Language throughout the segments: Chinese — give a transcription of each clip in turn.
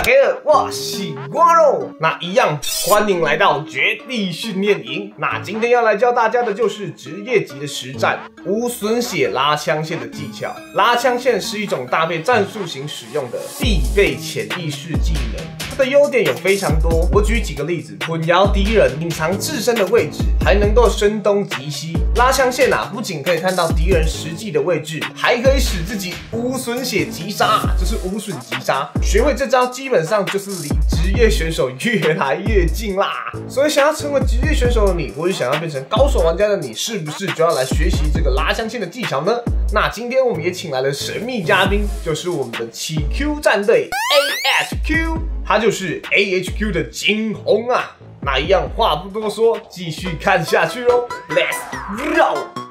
大家好，我是瓜肉。那一样，欢迎来到绝地训练营。那今天要来教大家的就是职业级的实战无损血拉枪线的技巧。拉枪线是一种搭配战术型使用的必备潜意识技能，的优点有非常多。我举几个例子：混淆敌人、隐藏自身的位置，还能够声东击西。拉枪线啊，不仅可以看到敌人实际的位置，还可以使自己无损血击杀，就是无损击杀。学会这招，基本上就是离职业选手越来越近啦。所以，想要成为职业选手的你，或者想要变成高手玩家的你，是不是就要来学习这个拉枪线的技巧呢？那今天我们也请来了神秘嘉宾，就是我们的七 Q 战队 AHQ，他就是 AHQ 的金红啊。那一样话不多说，继续看下去喽，Let's go！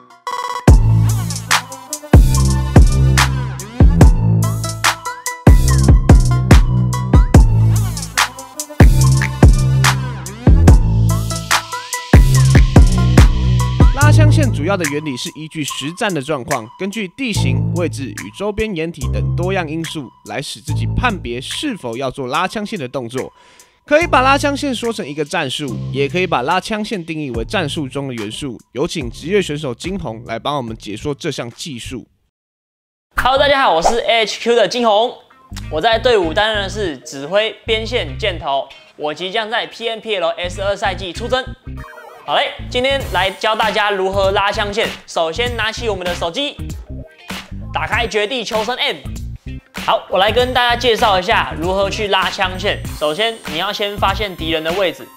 要的原理是依据实战的状况，根据地形、位置与周边掩体等多样因素，来使自己判别是否要做拉枪线的动作。可以把拉枪线说成一个战术，也可以把拉枪线定义为战术中的元素。有请职业选手金红来帮我们解说这项技术。Hello，大家好，我是 HQ 的金红，我在队伍担任的是指挥、边线、箭头。我即将在 PNPL S 二赛季出征。好嘞，今天来教大家如何拉枪线。首先拿起我们的手机，打开绝地求生 M。好，我来跟大家介绍一下如何去拉枪线。首先，你要先发现敌人的位置。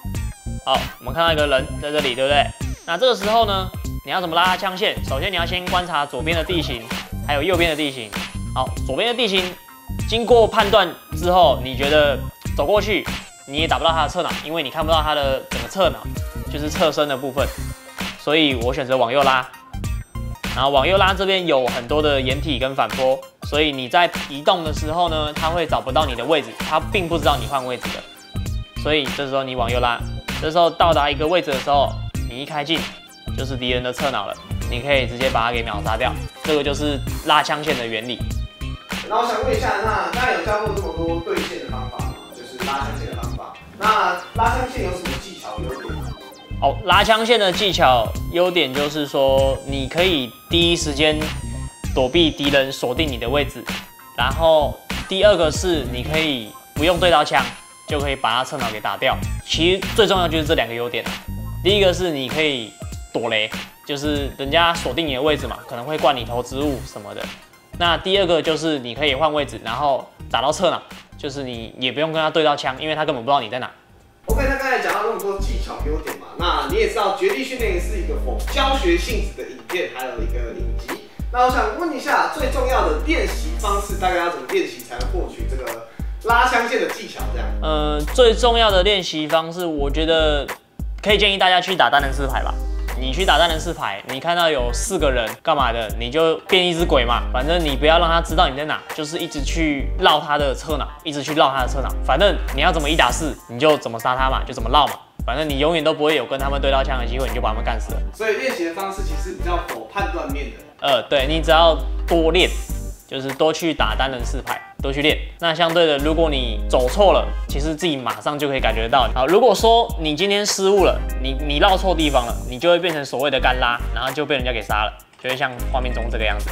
好，我们看到一个人在这里，对不对？那这个时候呢，你要怎么拉枪线？首先你要先观察左边的地形，还有右边的地形。好，左边的地形经过判断之后，你觉得走过去你也打不到他的侧脑，因为你看不到他的整个侧脑，就是侧身的部分。所以我选择往右拉。然后往右拉这边有很多的掩体跟反坡，所以你在移动的时候呢，它会找不到你的位置，它并不知道你换位置的。所以这时候你往右拉，这时候到达一个位置的时候，你一开镜就是敌人的侧脑了，你可以直接把它给秒杀掉。这个就是拉枪线的原理。那我想问一下，那刚才有教过这么多对线的方法吗？就是拉枪线的方法。那拉枪线有什么技巧有？哦，拉枪线的技巧优点就是说，你可以第一时间躲避敌人锁定你的位置，然后第二个是你可以不用对到枪就可以把他侧脑给打掉。其实最重要就是这两个优点。第一个是你可以躲雷，就是人家锁定你的位置嘛，可能会灌你头植物什么的。那第二个就是你可以换位置，然后打到侧脑，就是你也不用跟他对到枪，因为他根本不知道你在哪。OK，那刚才讲到那么多技巧优点嘛，那你也知道绝地训练是一个否教学性质的影片，还有一个影集。那我想问一下，最重要的练习方式大概要怎么练习才能获取这个拉枪线的技巧？这样。呃，最重要的练习方式，我觉得可以建议大家去打单人四排吧。你去打单人四排，你看到有四个人干嘛的，你就变一只鬼嘛。反正你不要让他知道你在哪，就是一直去绕他的车脑，一直去绕他的车脑。反正你要怎么一打四，你就怎么杀他嘛，就怎么绕嘛。反正你永远都不会有跟他们对到枪的机会，你就把他们干死了。所以练习的方式其实比较否判断面的。呃，对你只要多练，就是多去打单人四排，多去练。那相对的，如果你走错了，其实自己马上就可以感觉到。好，如果说你今天失误了，你你绕错地方了，你就会变成所谓的干拉，然后就被人家给杀了，就会像画面中这个样子。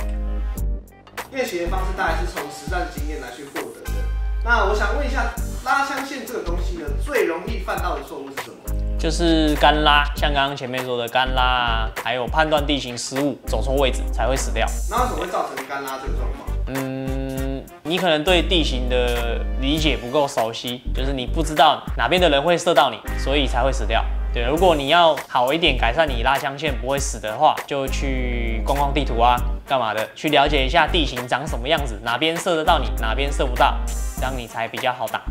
练习的方式大概是从实战经验来去获得的。那我想问一下，拉枪线这个东西呢，最容易犯到的错误是什么？就是干拉，像刚刚前面说的干拉啊，还有判断地形失误、走错位置才会死掉。那为什么会造成干拉这个状况？嗯，你可能对地形的理解不够熟悉，就是你不知道哪边的人会射到你，所以才会死掉。对，如果你要好一点改善你拉枪线不会死的话，就去逛逛地图啊，干嘛的，去了解一下地形长什么样子，哪边射得到你，哪边射不到，这样你才比较好打。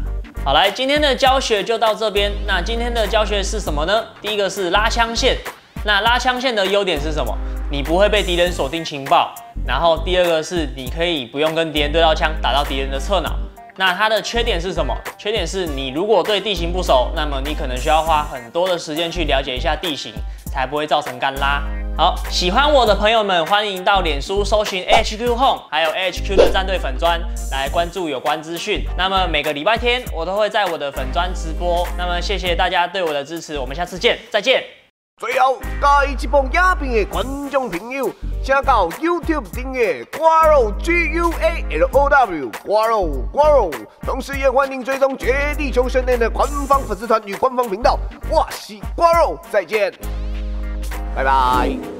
好，来，今天的教学就到这边。那今天的教学是什么呢？第一个是拉枪线。那拉枪线的优点是什么？你不会被敌人锁定情报。然后第二个是你可以不用跟敌人对到枪，打到敌人的侧脑。那它的缺点是什么？缺点是你如果对地形不熟，那么你可能需要花很多的时间去了解一下地形，才不会造成干拉。好，喜欢我的朋友们，欢迎到脸书搜寻 HQ Home，还有 HQ 的战队粉砖来关注有关资讯。那么每个礼拜天我都会在我的粉砖直播。那么谢谢大家对我的支持，我们下次见，再见。最后，介这部影片的观众朋友，请到 YouTube 订阅瓜肉 G U A L O W 瓜肉瓜肉，同时也欢迎追踪绝地求生内的官方粉丝团与官方频道。我是瓜肉，再见，拜拜。